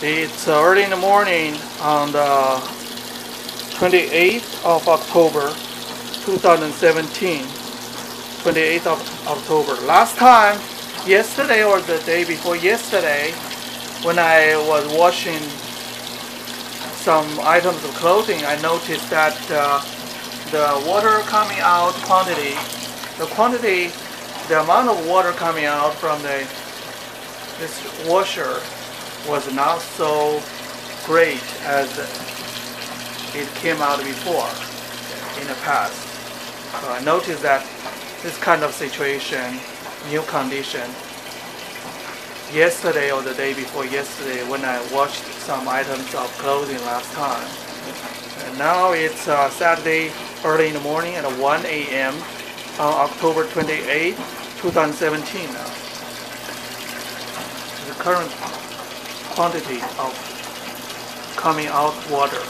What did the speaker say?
It's uh, early in the morning on the 28th of October 2017. 28th of October. Last time, yesterday or the day before yesterday, when I was washing some items of clothing, I noticed that uh, the water coming out quantity, the quantity, the amount of water coming out from the this washer was not so great as it came out before in the past. So I noticed that this kind of situation, new condition, yesterday or the day before yesterday when I washed some items of clothing last time. And now it's uh, Saturday early in the morning at 1 a.m. on October 28, 2017 now. The current quantity of coming out water